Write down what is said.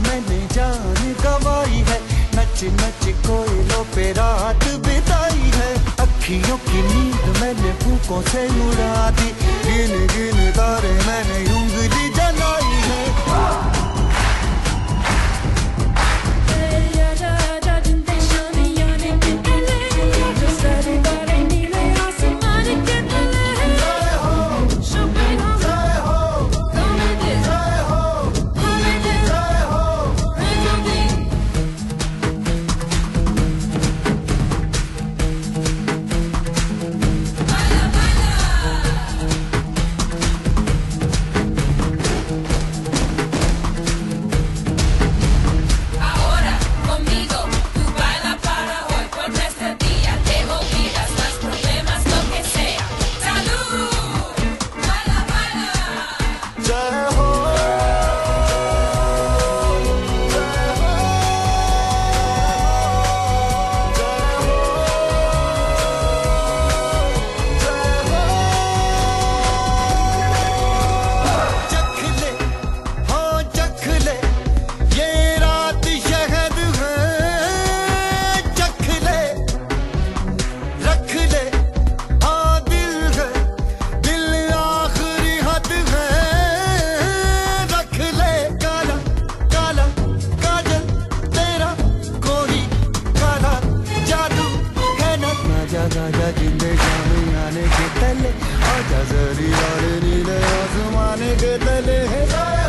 मैंने जान गवाई है। नच नच कोयलों पे रात बिताई है। अखियों की नींद मैंने फूकों से उड़ा दी। गिन गिन तारे मैंने यूँ के तले और जजरी और नीले आसमाने के तले है।